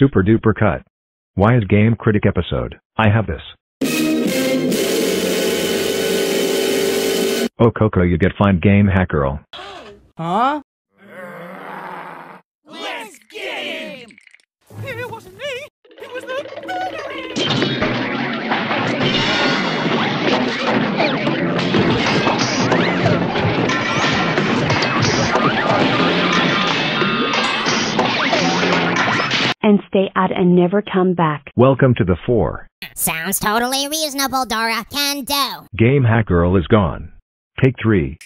Super duper cut. Why is Game Critic episode? I have this. Oh Coco you get find game hack girl. Huh? Let's get him! It wasn't me! And stay out and never come back. Welcome to the 4. Sounds totally reasonable, Dora. Can do. Game hack girl is gone. Take 3.